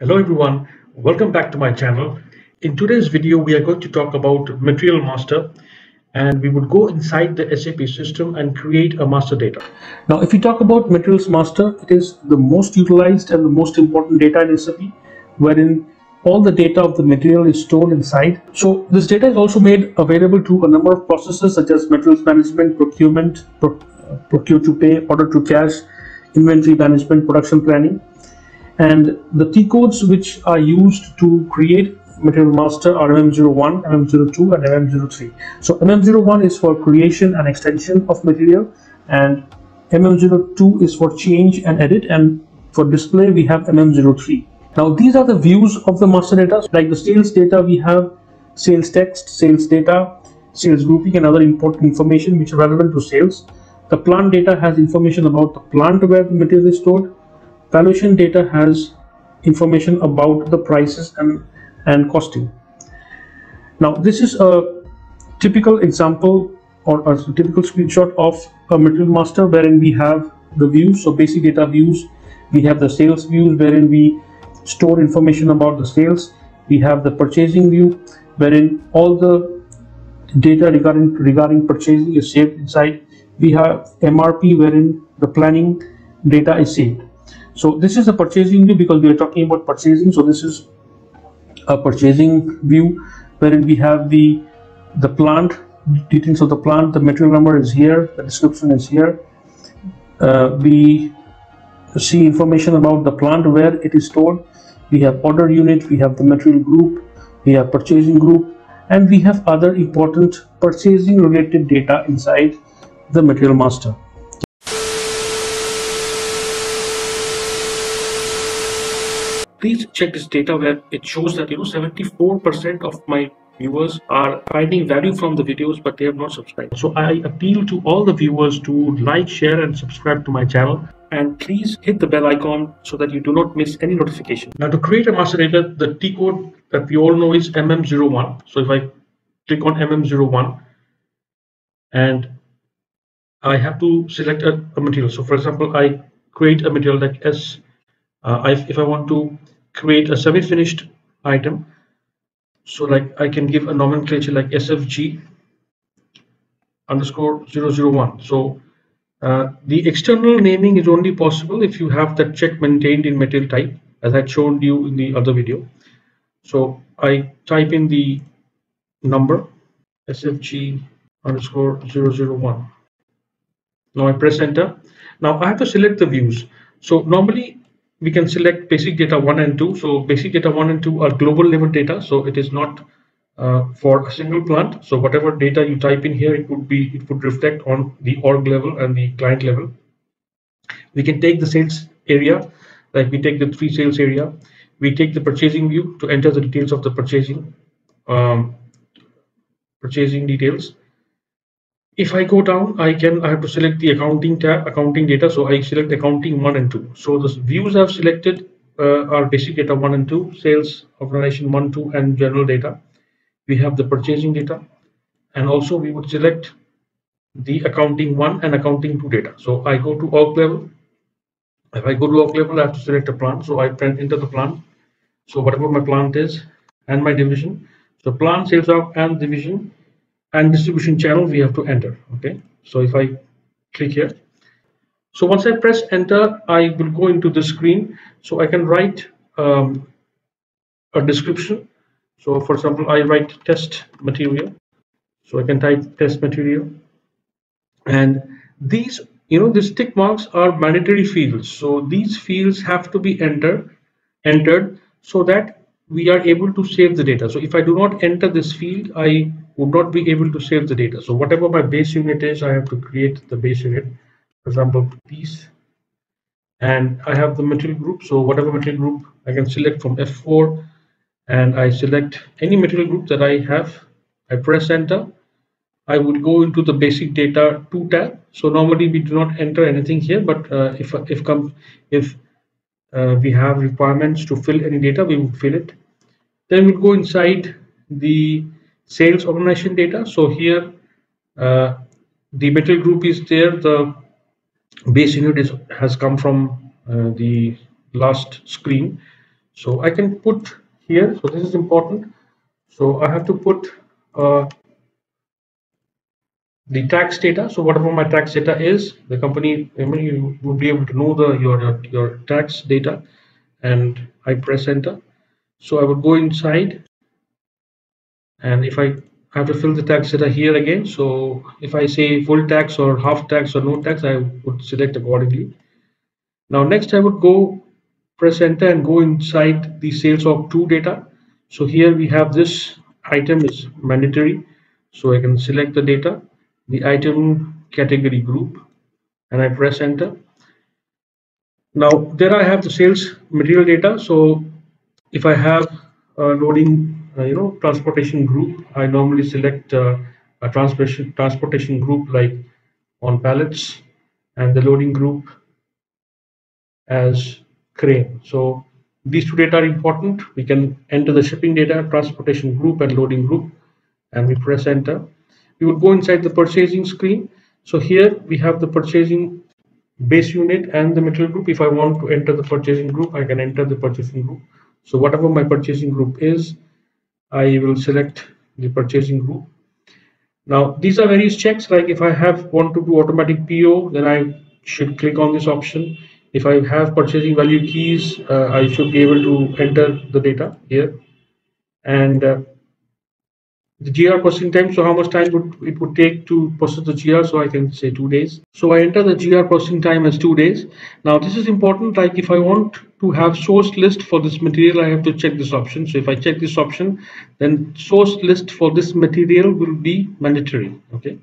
Hello everyone, welcome back to my channel. In today's video, we are going to talk about Material Master and we would go inside the SAP system and create a master data. Now, if we talk about Materials Master, it is the most utilized and the most important data in SAP, wherein all the data of the material is stored inside. So this data is also made available to a number of processes such as materials management, procurement, uh, procure to pay, order to cash, inventory management, production planning. And the T codes which are used to create material master are MM01, MM02 and MM03. So MM01 is for creation and extension of material and MM02 is for change and edit and for display we have MM03. Now these are the views of the master data like the sales data we have sales text, sales data, sales grouping and other important information which are relevant to sales. The plant data has information about the plant where the material is stored. Valuation data has information about the prices and, and costing. Now this is a typical example or a typical screenshot of a material master wherein we have the views, so basic data views, we have the sales views wherein we store information about the sales. We have the purchasing view wherein all the data regarding regarding purchasing is saved inside. We have MRP wherein the planning data is saved. So this is the purchasing view because we are talking about purchasing. So this is a purchasing view wherein we have the the plant details of the plant. The material number is here. The description is here. Uh, we see information about the plant where it is stored we have order unit we have the material group we have purchasing group and we have other important purchasing related data inside the material master please check this data where it shows that you know 74 percent of my viewers are finding value from the videos but they have not subscribed. So i appeal to all the viewers to like share and subscribe to my channel. And please hit the bell icon so that you do not miss any notification. Now to create a master data the t code that we all know is mm01 so if i click on mm01 and i have to select a, a material. So for example i create a material like s. Uh, I, if i want to create a semi-finished item. So like I can give a nomenclature like SFG underscore 001 so uh, the external naming is only possible if you have that check maintained in material type as I showed you in the other video. So I type in the number SFG underscore 001 now I press enter. Now I have to select the views. So normally we can select basic data 1 and 2 so basic data 1 and 2 are global level data. So it is not uh, for a single plant. So whatever data you type in here it would be it would reflect on the org level and the client level. We can take the sales area like we take the three sales area. We take the purchasing view to enter the details of the purchasing um, purchasing details if I go down, I can I have to select the accounting tab, accounting data. So I select accounting one and two. So the views I've selected uh, are basic data one and two, sales organization one, two, and general data. We have the purchasing data, and also we would select the accounting one and accounting two data. So I go to org level. If I go to org level, I have to select a plant. So I enter the plant. So whatever my plant is and my division. So plant, sales org, and division and distribution channel we have to enter okay? So if I click here so once I press enter I will go into the screen. So I can write um, a description. So for example I write test material. So I can type test material. And these you know these tick marks are mandatory fields. So these fields have to be entered entered so that we are able to save the data so if I do not enter this field I would not be able to save the data. So whatever my base unit is, I have to create the base unit, for example, piece. And I have the material group. So whatever material group I can select from F4 and I select any material group that I have. I press enter. I would go into the basic data 2 tab. So normally we do not enter anything here, but uh, if if come if uh, we have requirements to fill any data, we would fill it. Then we we'll go inside the sales organization data. So here uh, the metal group is there. The base unit is, has come from uh, the last screen. so I can put here so this is important so I have to put uh, the tax data. So whatever my tax data is the company I mean, you will be able to know the your, your your tax data and I press enter. So I would go inside and if I have to fill the tax data here again so if I say full tax or half tax or no tax I would select accordingly. Now next I would go press enter and go inside the sales of two data. So here we have this item is mandatory. So I can select the data the item category group and I press enter. Now there I have the sales material data. So if I have a loading, uh, you know, transportation group, I normally select uh, a transportation transportation group like on pallets and the loading group as crane. So these two data are important. We can enter the shipping data, transportation group and loading group and we press enter we will go inside the purchasing screen. So here we have the purchasing base unit and the material group. If I want to enter the purchasing group, I can enter the purchasing group. So whatever my purchasing group is, I will select the purchasing group. Now these are various checks like if I have want to do automatic PO, then I should click on this option. If I have purchasing value keys, uh, I should be able to enter the data here. And uh, the GR processing time. So how much time would it would take to process the GR? So I can say two days. So I enter the GR processing time as two days. Now this is important. Like if I want to have source list for this material, I have to check this option. So if I check this option, then source list for this material will be mandatory. Okay.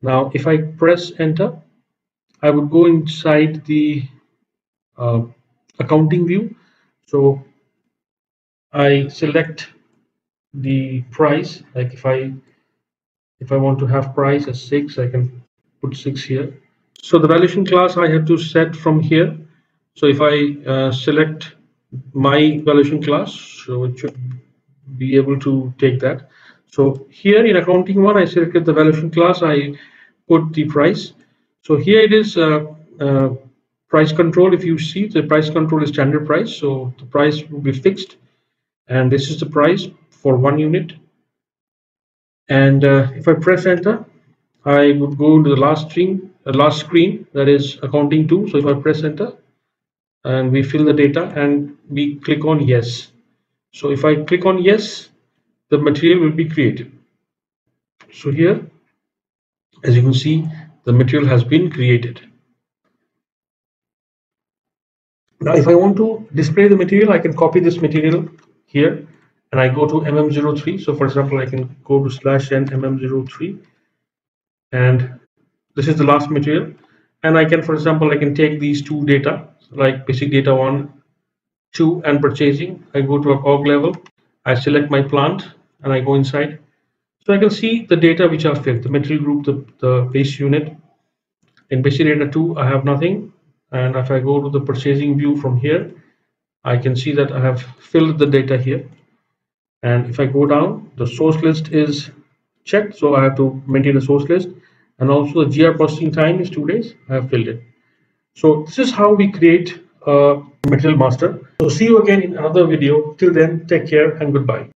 Now if I press enter, I would go inside the uh, accounting view. So I select the price like if I if I want to have price as 6 I can put 6 here. So the valuation class I have to set from here. So if I uh, select my valuation class so it should be able to take that. So here in accounting one I selected the valuation class I put the price. So here it is uh, uh, price control. If you see the price control is standard price. So the price will be fixed. And this is the price for one unit. And uh, if I press enter I would go to the last screen the last screen that is accounting 2 so if I press enter and we fill the data and we click on yes. So if I click on yes the material will be created. So here as you can see the material has been created. Now if I want to display the material I can copy this material here and I go to mm03 so for example I can go to slash n mm03 and this is the last material. And I can for example I can take these two data like basic data one two and purchasing. I go to a org level. I select my plant and I go inside. So I can see the data which are filled the material group the, the base unit. In basic data 2 I have nothing. And if I go to the purchasing view from here I can see that I have filled the data here and if I go down the source list is checked so I have to maintain a source list. And also the GR processing time is two days I have filled it. So this is how we create a material master. So see you again in another video. Till then take care and goodbye